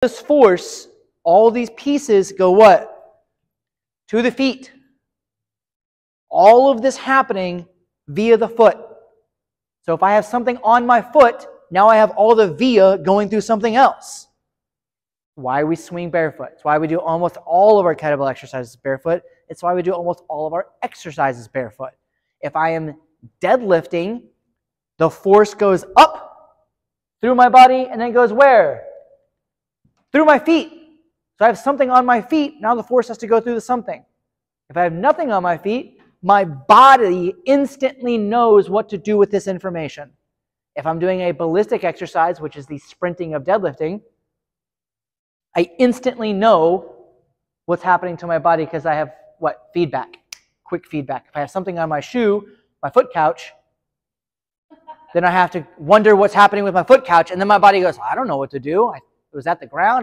this force, all these pieces go what? To the feet. All of this happening via the foot. So if I have something on my foot, now I have all the via going through something else. Why we swing barefoot. It's why we do almost all of our kettlebell exercises barefoot. It's why we do almost all of our exercises barefoot. If I am deadlifting, the force goes up through my body and then goes where? Through my feet. So I have something on my feet. Now the force has to go through the something. If I have nothing on my feet, my body instantly knows what to do with this information. If I'm doing a ballistic exercise, which is the sprinting of deadlifting, I instantly know what's happening to my body because I have what? Feedback, quick feedback. If I have something on my shoe, my foot couch, then I have to wonder what's happening with my foot couch, and then my body goes, I don't know what to do. I was at the ground.